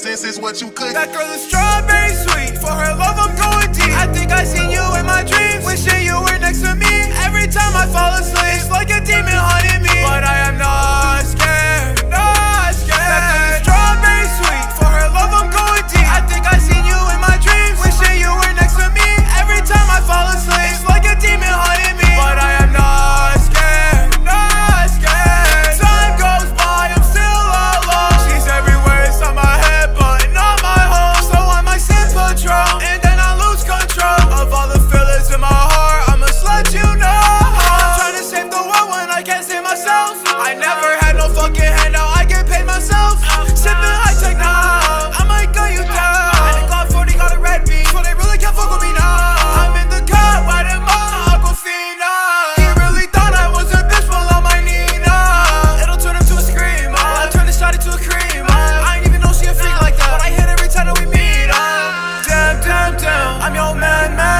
sense is what you could. That girl is strawberry sweet. For her myself. I never had no fucking handout, I get paid myself. Sipping high tech now, I might gun you down. I got 40, got a red bean, so they really can't fuck with me now. I'm in the cut, why them all Aquafina? He really thought I was a bitch but I'm my Nina. It'll turn him to a scream, I turn this shot into a cream. I ain't even know she a freak like that, but I hit every time that we meet up. Damn, damn, damn, I'm your man, man.